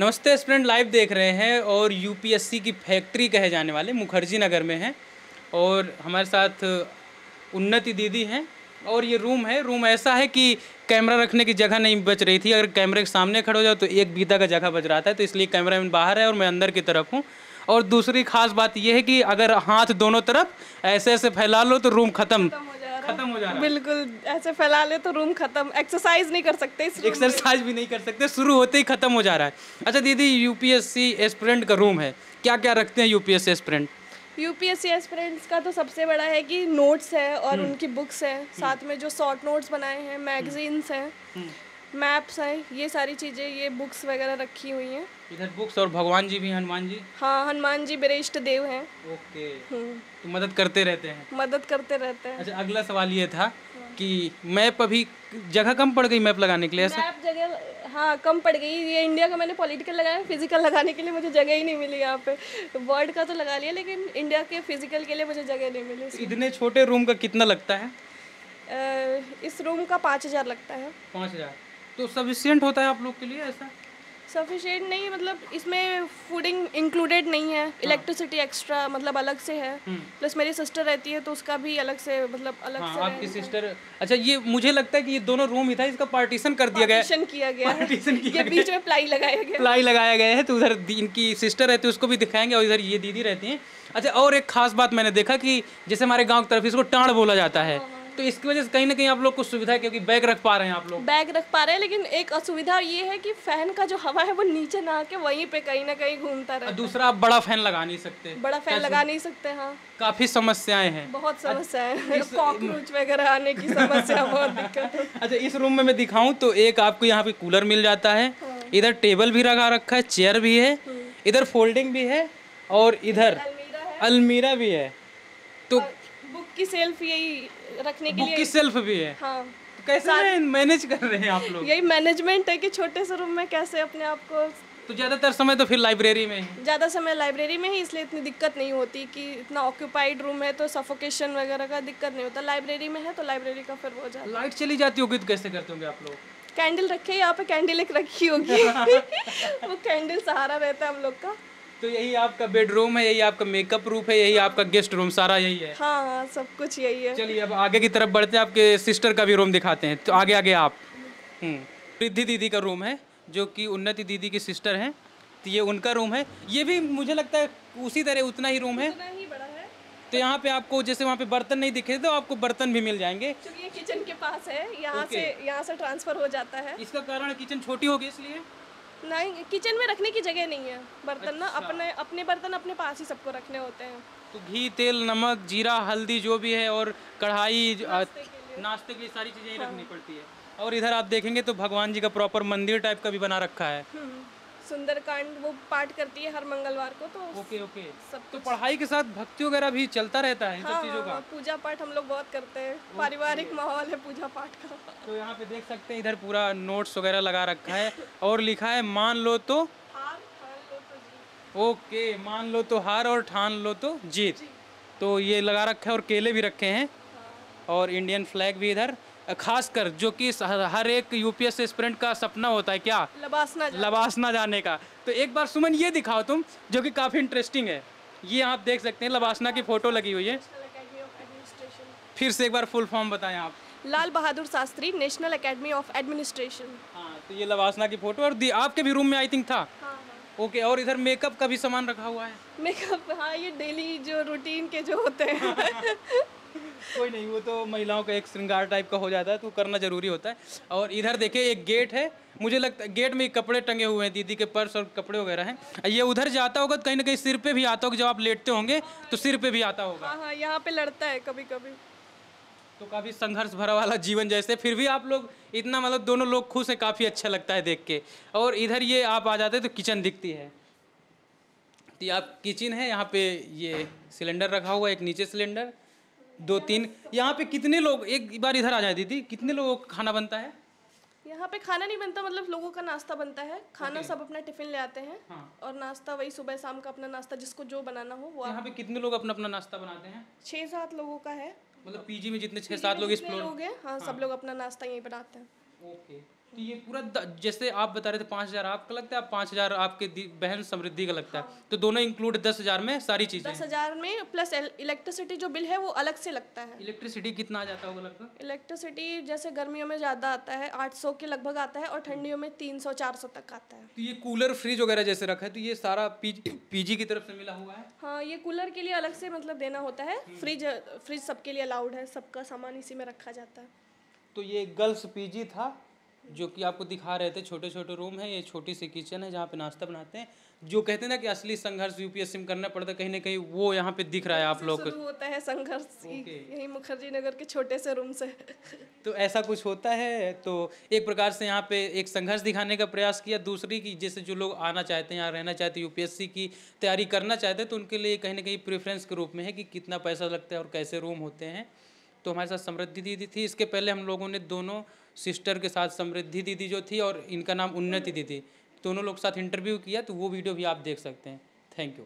नमस्ते student live देख रहे हैं और यूपीएससी की फैक्ट्री कहे जाने वाले मुखर्जी नगर में हैं और हमारे साथ उन्नति दीदी हैं और ये रूम है। रूम ऐसा है कि कैमरा रखने की जगह नहीं बच रही थी। अगर कैमरे के सामने खड़े हो जाओ तो एक बीता का जगह बच रहा था तो इसलिए कैमरा मैन बाहर है और मैं अंदर की तरफ़ हूँ। और दूसरी खास बात यह है कि अगर हाथ दोनों तरफ़ ऐसे ऐसे फैला लो तो रूम खत्म। खत्म हो जा रहा। है बिल्कुल ऐसे फैला ले तो रूम खत्म। एक्सरसाइज नहीं कर सकते। एक्सरसाइज भी नहीं कर सकते शुरू होते ही खत्म हो जा रहा है। अच्छा दीदी यूपीएससी एस्पिरेंट का रूम है। क्या क्या रखते हैं यूपीएससी एस्पिरेंट यूपीएससी एस्पिरेंट्स का तो सबसे बड़ा है कि नोट्स है और हम्म। उनकी बुक्स है। साथ में जो शॉर्ट नोट्स बनाए हैं मैगजीन्स हैं। हम्म। मैप्स हैं ये सारी चीज़ें ये बुक्स वगैरह रखी हुई हैं। इधर बुक्स और भगवान जी भी हनुमान जी? हाँ हनुमान जी बेरेष्ट देव हैं। ओके। हम्म, तो मदद करते रहते हैं? मदद करते रहते हैं। अच्छा अगला सवाल ये था कि मैप अभी जगह कम पड़ गई मैप लगाने के लिए ऐसा? मैप जगह हाँ कम पड़ गई। ये इंडिया का मैंने पॉलिटिकल लगाया फ़िज़िकल लगाने के लिए मुझे जगह ही नहीं मिली यहाँ पे। वर्ल्ड का तो लगा लिया लेकिन इंडिया के फ़िज़िकल के लिए मुझे जगह नहीं मिली। इतने छोटे रूम का कितना लगता है? इस रूम का पाँच हज़ार लगता है। पाँच हज़ार। तो सफिशियंट होता है आप लोग के लिए ऐसा? सफिशिएंट नहीं मतलब इसमें फूडिंग इंक्लूडेड नहीं है। इलेक्ट्रिसिटी एक्स्ट्रा मतलब अलग से है। प्लस मेरी सिस्टर रहती है तो उसका भी अलग से मतलब अलग हाँ से आपकी सिस्टर अच्छा ये मुझे लगता है कि ये दोनों रूम ही था इसका पार्टीशन कर दिया गया। है पार्टीशन किया गया है। Partition किया ये बीच में प्लाई लगाया गया। प्लाई लगाया गया है तो उधर इनकी सिस्टर रहती है उसको भी दिखाएँगे और इधर ये दीदी रहती हैं। अच्छा और एक खास बात मैंने देखा कि जैसे हमारे गाँव की तरफ़ इसको टाण बोला जाता है। तो इसकी वजह से कहीं ना कहीं आप लोग को सुविधा है क्योंकि बैग रख पा रहे हैं आप लोग। बैग रख पा रहे हैं लेकिन एक असुविधा ये है कि फ़ैन का जो हवा है वो नीचे ना आके वहीं पे कहीं ना कहीं घूमता रहे दूसरा आप बड़ा फ़ैन लगा नहीं सकते। बड़ा फ़ैन लगा नहीं सकते हाँ। काफ़ी समस्याएँ हैं। बहुत समस्या है। कॉकरोच वगैरह आने की समस्या बहुत दिक्कत है। अच्छा इस रूम में मैं दिखाऊँ तो एक आपको यहाँ पे कूलर मिल जाता है। इधर टेबल भी लगा रखा है चेयर भी है इधर फोल्डिंग भी है और इधर अलमीरा भी है। तो बुक की सेल्फ यही रखने के लिए की सेल्फ भी है। हाँ। तो कैसे मैनेज कर रहे हैं आप लोग? यही मैनेजमेंट है कि छोटे से रूम में कैसे अपने आप को तो ज़्यादातर समय तो फिर लाइब्रेरी में ही। ज़्यादा समय लाइब्रेरी में ही इसलिए इतनी दिक्कत नहीं होती कि इतना ऑक्यूपाइड रूम है तो सफोकेशन वगैरह का दिक्कत नहीं होता। लाइब्रेरी में है तो लाइब्रेरी का फिर वो जाता लाइट चली जाती होगी तो कैसे करते होंगे आप लोग? कैंडल रखे यहाँ पे कैंडल एक रखी होगी। वो कैंडल सहारा रहता है हम लोग का। तो यही आपका बेडरूम है यही आपका मेकअप रूम है यही आपका गेस्ट रूम सारा यही है। हाँ हाँ सब कुछ यही है। चलिए अब आगे की तरफ़ बढ़ते हैं आपके सिस्टर का भी रूम दिखाते हैं। तो आगे आगे आप। हम्म, रिद्धि दीदी का रूम है जो कि उन्नति दीदी की सिस्टर हैं। तो ये उनका रूम है। ये भी मुझे लगता है उसी तरह उतना ही रूम है। तो यहाँ पे आपको जैसे वहाँ पे बर्तन नहीं दिखे तो आपको बर्तन भी मिल जाएँगे। क्योंकि ये किचन के पास है। यहाँ से यहाँ से ट्रांसफ़र हो जाता है। इसका कारण किचन छोटी होगी इसलिए। नहीं किचन में रखने की जगह नहीं है। बर्तन ना अपने अपने बर्तन अपने पास ही सबको रखने होते हैं। तो घी तेल नमक जीरा हल्दी जो भी है और कढ़ाई नाश्ते के लिए। सारी चीज़ें हाँ। रखनी पड़ती है। और इधर आप देखेंगे तो भगवान जी का प्रॉपर मंदिर टाइप का भी बना रखा है। हम्म, सुंदरकांड वो पाठ करती है हर मंगलवार को तो ओके ओके। सब तो पढ़ाई के साथ भक्ति वगैरह भी चलता रहता है इन सब हाँ, चीज़ों हाँ, पूजा पाठ हम लोग बहुत करते हैं। पारिवारिक माहौल है पूजा पाठ का। तो यहाँ पे देख सकते हैं इधर पूरा नोट्स वगैरह लगा रखा है और लिखा है मान लो तो हार लो तो ओके मान लो तो हार और ठान लो तो जीत। तो ये लगा रखा है और केले भी रखे हैं। और इंडियन फ्लैग भी इधर। खासकर जो कि हर एक यूपीएस एस्पिरेंट का सपना होता है क्या? लबासना जा लबासना जाने का। तो एक बार सुमन ये दिखाओ तुम जो कि काफ़ी इंटरेस्टिंग है। ये आप देख सकते हैं लबासना की फ़ोटो लगी हुई है। फिर से एक बार फुल फॉर्म बताएँ आप। Lal Bahadur Shastri national academy of administration. हाँ तो ये लबासना की फ़ोटो और आपके भी रूम में आई थिंक था? हाँ हाँ। ओके और इधर मेकअप का भी सामान रखा हुआ है। मेकअप हाँ ये डेली जो रूटीन के जो होते हैं। कोई नहीं वो तो महिलाओं का एक श्रृंगार टाइप का हो जाता है तो करना ज़रूरी होता है। और इधर देखिए एक गेट है मुझे लगता है गेट में कपड़े टंगे हुए हैं दीदी के पर्स और कपड़े वगैरह हैं। ये उधर जाता होगा तो कहीं ना कहीं सिर पे भी आता होगा जब आप लेटते होंगे तो सिर पे भी आता होगा। हाँ हाँ यहाँ पे लड़ता है कभी कभी तो काफ़ी संघर्ष भरा वाला जीवन जैसे फिर भी आप लोग इतना मतलब दोनों लोग खुश हैं काफ़ी अच्छा लगता है देख के। और इधर ये आप आ जाते हैं तो किचन दिखती है। तो आप किचन है यहाँ पे ये सिलेंडर रखा हुआ है एक नीचे सिलेंडर। दो तीन। यहाँ पे कितने लोग एक बार इधर आ जाए दीदी कितने लोगों का खाना बनता है? यहाँ पे खाना नहीं बनता मतलब लोगों का नाश्ता बनता है। खाना okay. सब अपना टिफ़िन ले आते हैं हाँ। और नाश्ता वही सुबह शाम का अपना नाश्ता जिसको जो बनाना हो वो यहाँ पे कितने लोग अपना अपना नाश्ता बनाते हैं? छः सात लोगों का है। मतलब पीजी में जितने छः सात लोग इस लोग हैं हाँ सब लोग अपना नाश्ता यहीं बनाते हैं। ओके तो ये पूरा जैसे आप बता रहे थे पाँच हज़ार आपका लगता है पाँच हज़ार आपके बहन समृद्धि का लगता है? तो दोनों इंक्लूड दस हज़ार में सारी चीज़ें दस हज़ार में प्लस इलेक्ट्रिसिटी जो बिल है वो अलग से लगता है। इलेक्ट्रिसिटी कितना आ जाता होगा लगभग? इलेक्ट्रिसिटी जैसे गर्मियों में ज़्यादा आता है 800 के लगभग आता है और ठंडियों में 300 400 तक आता है। तो ये कूलर फ्रिज वगैरह जैसे रखा है तो ये सारा पीजी पीजी की तरफ़ से मिला हुआ है? हाँ ये कूलर के लिए अलग से मतलब देना होता है। फ्रिज फ्रिज सबके लिए अलाउड है सबका सामान इसी में रखा जाता है। तो ये गर्ल्स पीजी था जो कि आपको दिखा रहे थे छोटे छोटे रूम है ये छोटी सी किचन है जहाँ पे नाश्ता बनाते हैं। जो कहते हैं ना कि असली संघर्ष यूपीएससी में करना पड़ता है कहीं ना कहीं वो यहाँ पे दिख रहा है आप लोग। को होता है संघर्ष. यही मुखर्जी नगर के छोटे से रूम से। तो ऐसा कुछ होता है तो एक प्रकार से यहाँ पे एक संघर्ष दिखाने का प्रयास किया। दूसरी की जैसे जो लोग आना चाहते हैं यहाँ रहना चाहते हैं यूपीएससी की तैयारी करना चाहते हैं तो उनके लिए कहीं ना कहीं प्रेफरेंस के रूप में है कि कितना पैसा लगता है और कैसे रूम होते हैं। तो हमारे साथ समृद्धि दीदी थी। इसके पहले हम लोगों ने दोनों सिस्टर के साथ समृद्धि दीदी जो थी और इनका नाम उन्नति दीदी। दोनों लोग साथ इंटरव्यू किया तो वो वीडियो भी आप देख सकते हैं। Thank you